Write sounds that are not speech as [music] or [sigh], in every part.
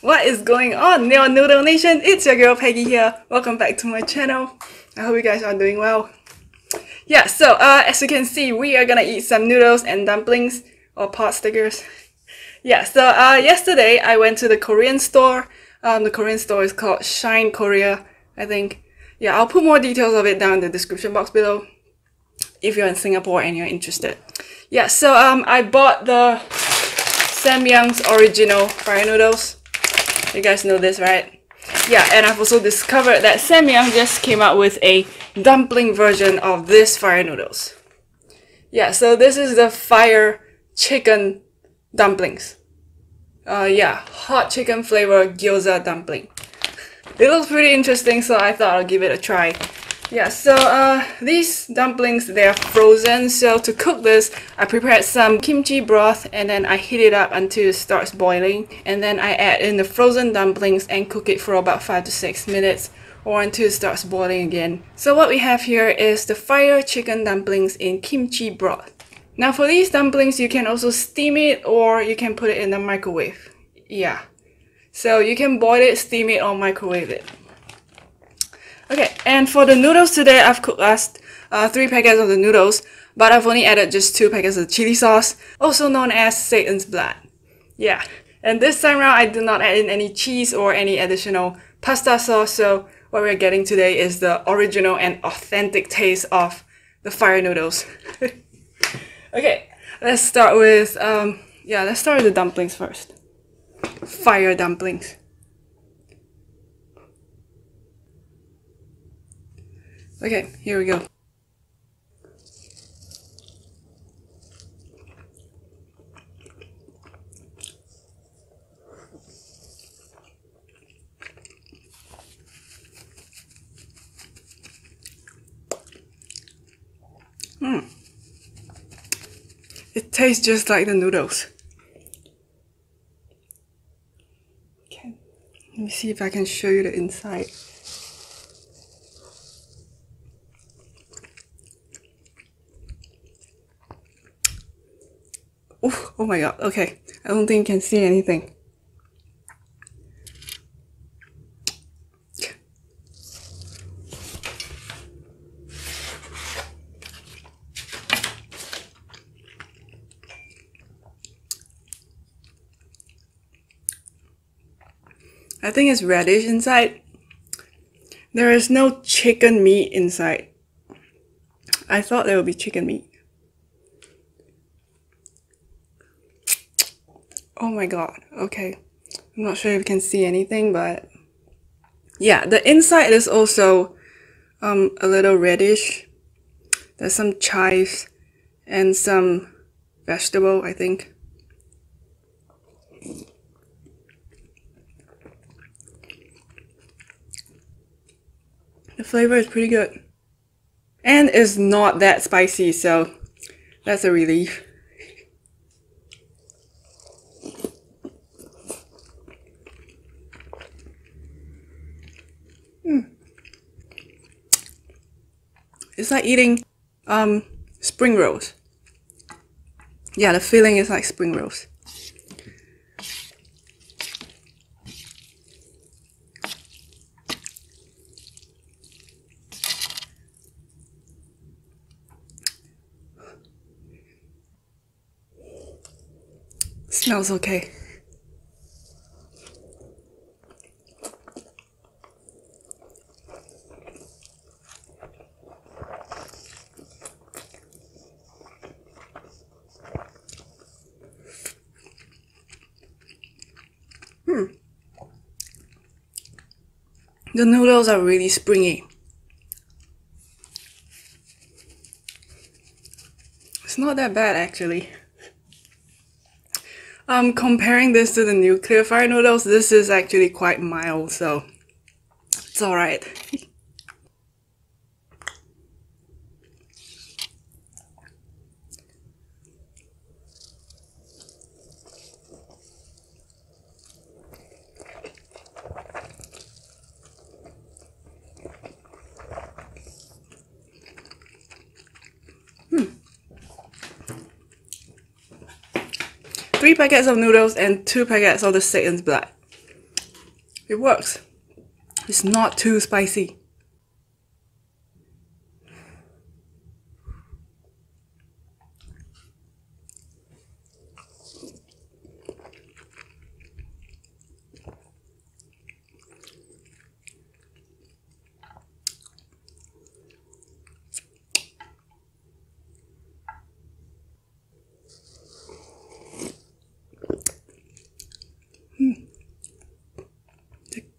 What is going on, Neo Noodle Nation? It's your girl Peggie here. Welcome back to my channel. I hope you guys are doing well. Yeah, so uh, as you can see, we are gonna eat some noodles and dumplings or pot stickers. Yeah, so uh, yesterday I went to the Korean store. Um, the Korean store is called Shine Korea, I think. Yeah, I'll put more details of it down in the description box below if you're in Singapore and you're interested. Yeah, so um, I bought the Samyang's original fire noodles. You guys know this, right? Yeah, and I've also discovered that Samyang just came out with a dumpling version of this fire noodles. Yeah, so this is the fire chicken dumplings. Uh, yeah, hot chicken flavor gyoza dumpling. It looks pretty interesting, so I thought I'll give it a try. Yeah, so uh, these dumplings, they're frozen. So to cook this, I prepared some kimchi broth and then I heat it up until it starts boiling. And then I add in the frozen dumplings and cook it for about 5 to 6 minutes or until it starts boiling again. So what we have here is the fire chicken dumplings in kimchi broth. Now for these dumplings, you can also steam it or you can put it in the microwave. Yeah. So you can boil it, steam it, or microwave it. Okay, and for the noodles today, I've cooked last uh, three packets of the noodles, but I've only added just two packets of chili sauce, also known as Satan's blood. Yeah, and this time around, I did not add in any cheese or any additional pasta sauce, so what we're getting today is the original and authentic taste of the fire noodles. [laughs] okay, let's start with, um, yeah, let's start with the dumplings first. Fire dumplings. Okay, here we go. Hmm. It tastes just like the noodles. Okay, let me see if I can show you the inside. Oh, oh my god, okay. I don't think you can see anything. I think it's radish inside. There is no chicken meat inside. I thought there would be chicken meat. Oh my god, okay. I'm not sure if you can see anything, but yeah, the inside is also um, a little reddish. There's some chives and some vegetable, I think. The flavor is pretty good. And it's not that spicy, so that's a relief. It's like eating um, spring rolls. Yeah, the feeling is like spring rolls. Smells okay. The noodles are really springy. It's not that bad actually. Um, comparing this to the nuclear fire noodles, this is actually quite mild, so it's alright. three packets of noodles and two packets of the Satan's blood. It works. It's not too spicy.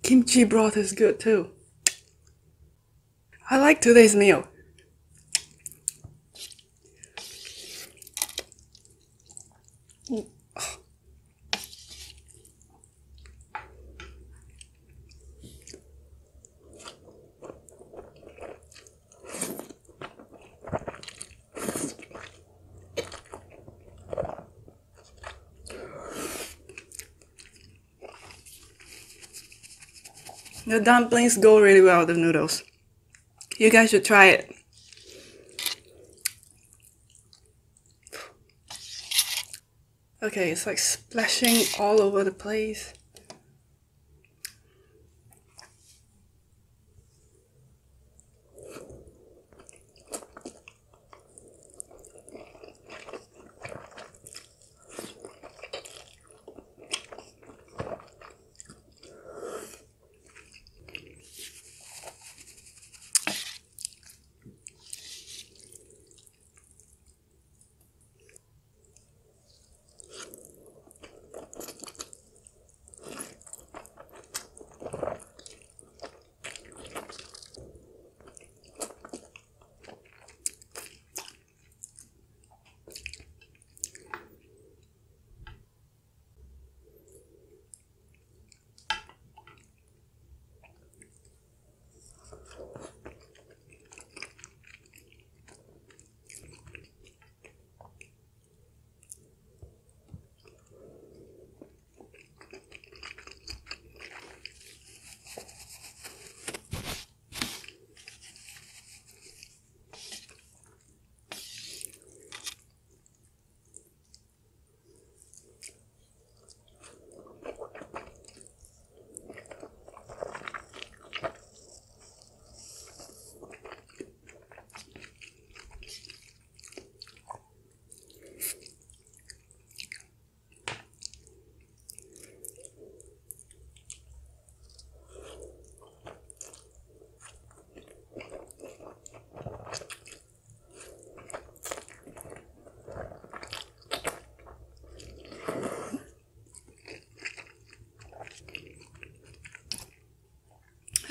Kimchi broth is good too. I like today's meal. The dumplings go really well with the noodles. You guys should try it. Okay, it's like splashing all over the place.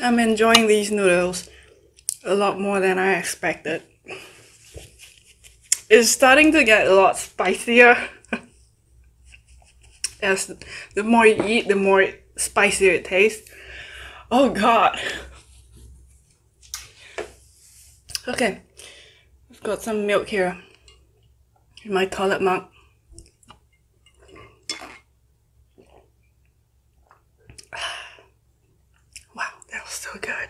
I'm enjoying these noodles a lot more than I expected. It's starting to get a lot spicier. [laughs] As the more you eat, the more spicier it tastes. Oh god. Okay, I've got some milk here in my toilet mug. so good.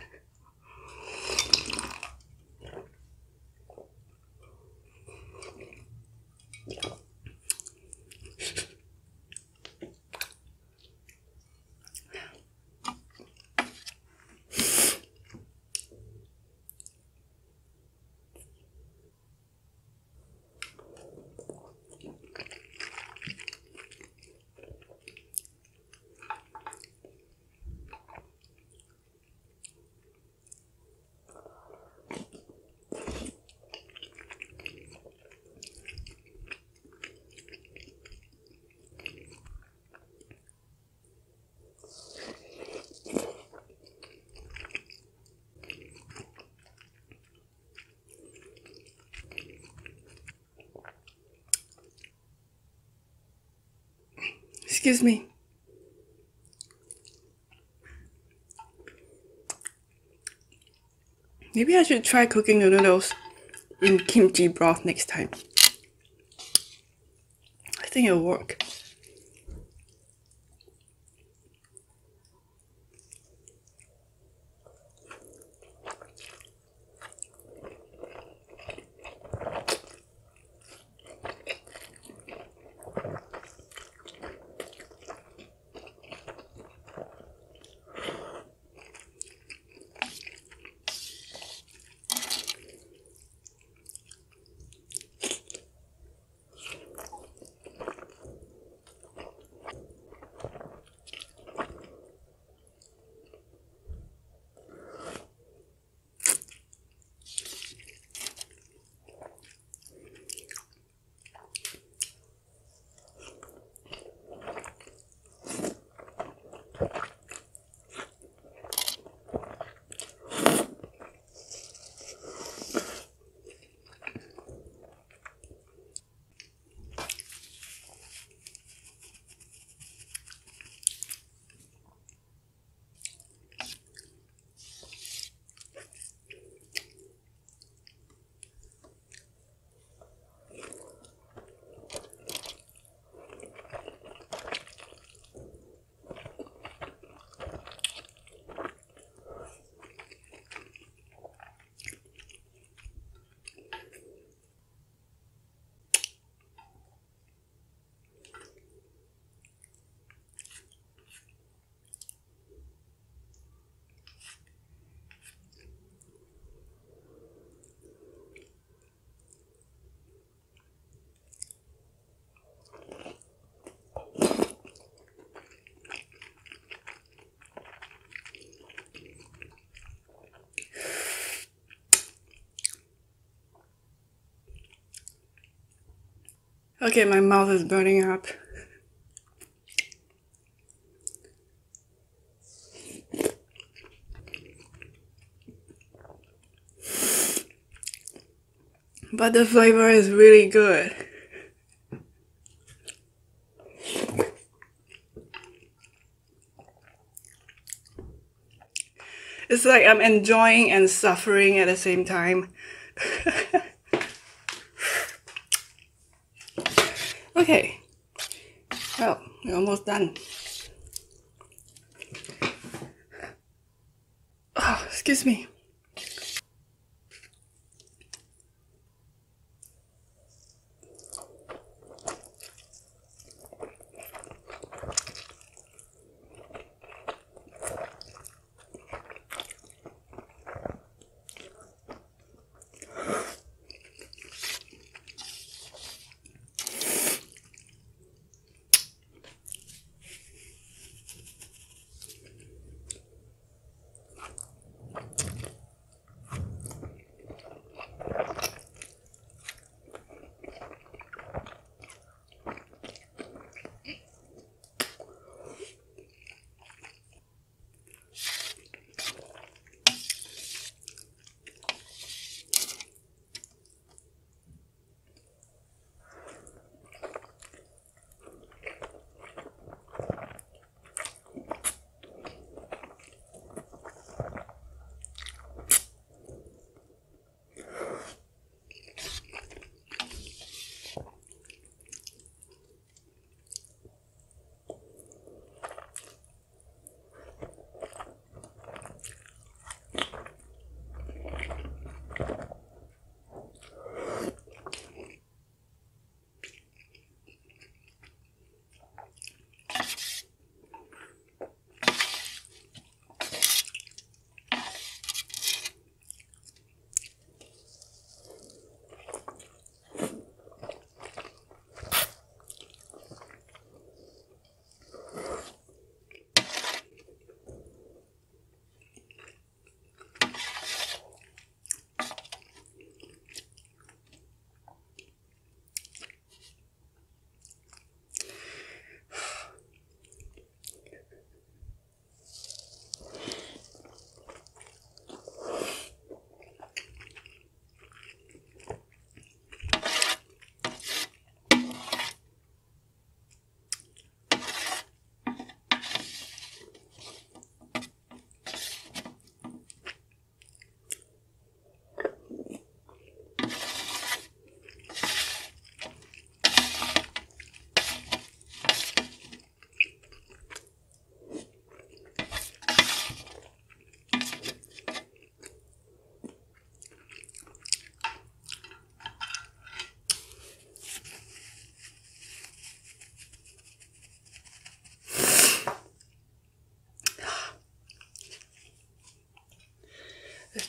Excuse me. Maybe I should try cooking the noodles in kimchi broth next time. I think it'll work. Okay, my mouth is burning up. But the flavor is really good. It's like I'm enjoying and suffering at the same time. [laughs] Okay. Well, we're almost done. Oh, excuse me.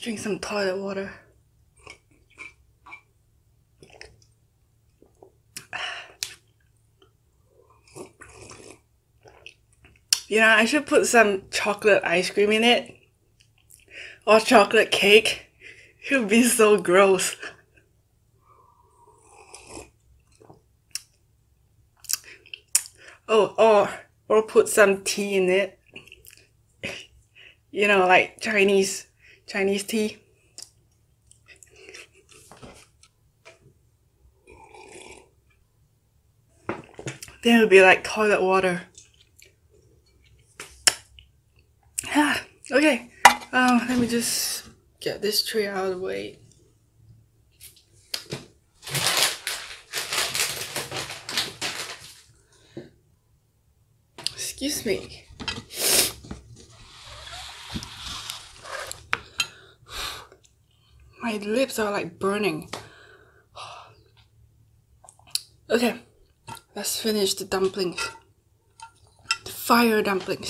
Drink some toilet water. You know, I should put some chocolate ice cream in it. Or chocolate cake. It would be so gross. Oh, or or put some tea in it. you know, like Chinese Chinese tea. Then it would be like toilet water. Ah, okay. Um, let me just get this tray out of the way. Excuse me. My lips are like burning. [sighs] Okay, let's finish the dumplings. The fire dumplings.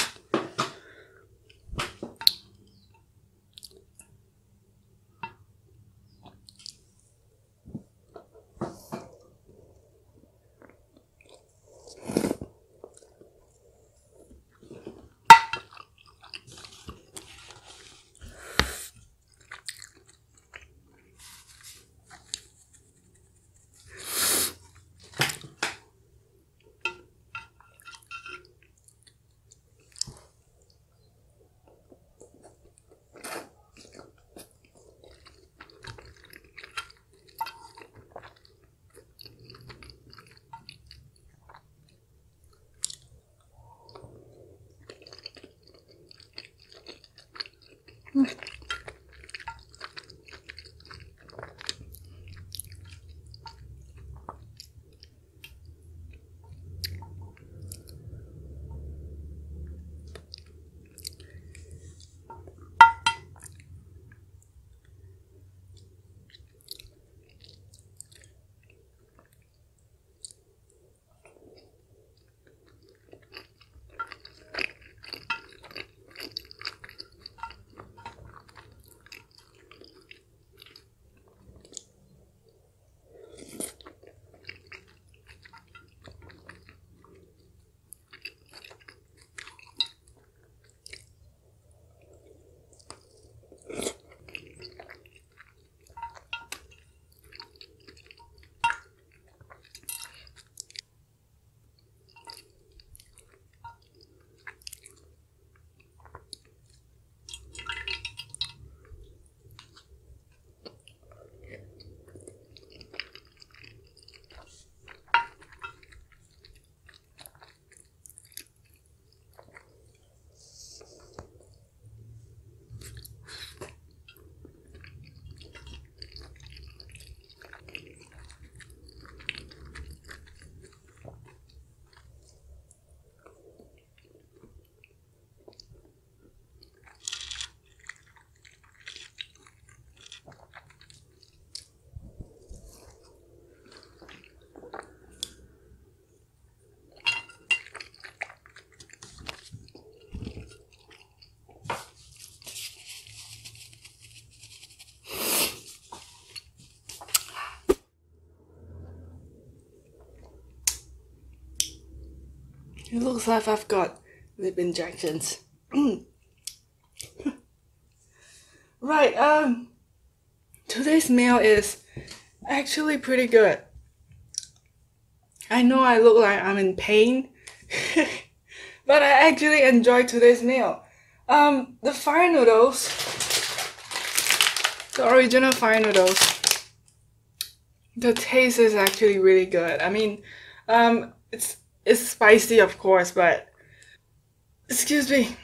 It looks like I've got lip injections. [clears throat] right, um, today's meal is actually pretty good. I know I look like I'm in pain, [laughs] but I actually enjoyed today's meal. Um, the fire noodles, the original fire noodles, the taste is actually really good. I mean, um, it's it's spicy, of course, but excuse me,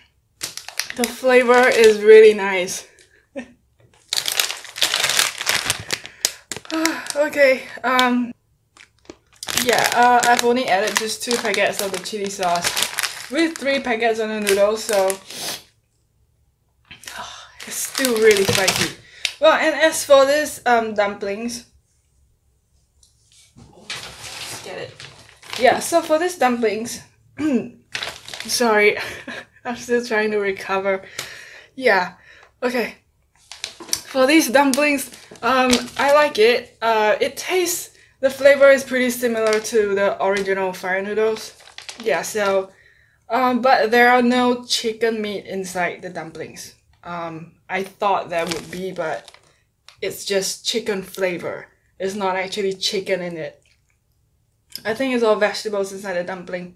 the flavor is really nice. [sighs] okay, um, yeah, uh, I've only added just two packets of the chili sauce with three packets of the noodles, so [sighs] it's still really spicy. Well, and as for this um, dumplings, get it yeah, so for these dumplings, [clears throat] sorry, [laughs] I'm still trying to recover. Yeah, okay. For these dumplings, um, I like it. Uh, it tastes, the flavor is pretty similar to the original fire noodles. Yeah, so, um, but there are no chicken meat inside the dumplings. Um, I thought there would be, but it's just chicken flavor. It's not actually chicken in it. I think it's all vegetables inside the dumpling.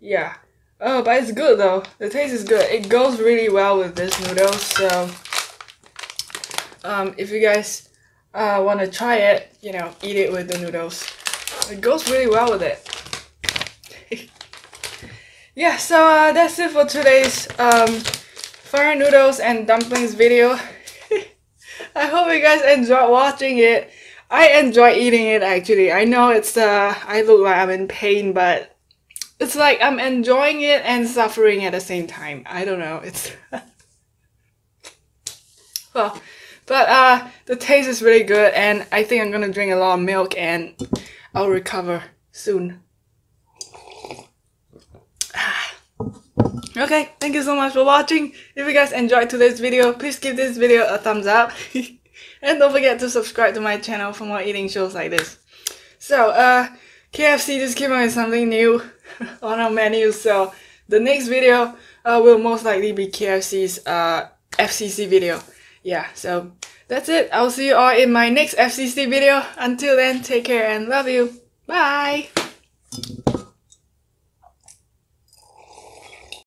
Yeah. Oh, but it's good though. The taste is good. It goes really well with this noodles. So, um, if you guys uh, want to try it, you know, eat it with the noodles. It goes really well with it. [laughs] yeah, so uh, that's it for today's um, fire noodles and dumplings video. [laughs] I hope you guys enjoyed watching it. I enjoy eating it actually. I know it's uh I look like I'm in pain, but it's like I'm enjoying it and suffering at the same time. I don't know. It's [laughs] well, but uh the taste is really good and I think I'm gonna drink a lot of milk and I'll recover soon. [sighs] Okay, thank you so much for watching. If you guys enjoyed today's video, please give this video a thumbs up. [laughs] [laughs] and don't forget to subscribe to my channel for more eating shows like this. So, uh, KFC just came out with something new [laughs] on our menu, so the next video uh, will most likely be KFC's uh, FCC video. Yeah, so that's it. I'll see you all in my next FCC video. Until then, take care and love you. Bye!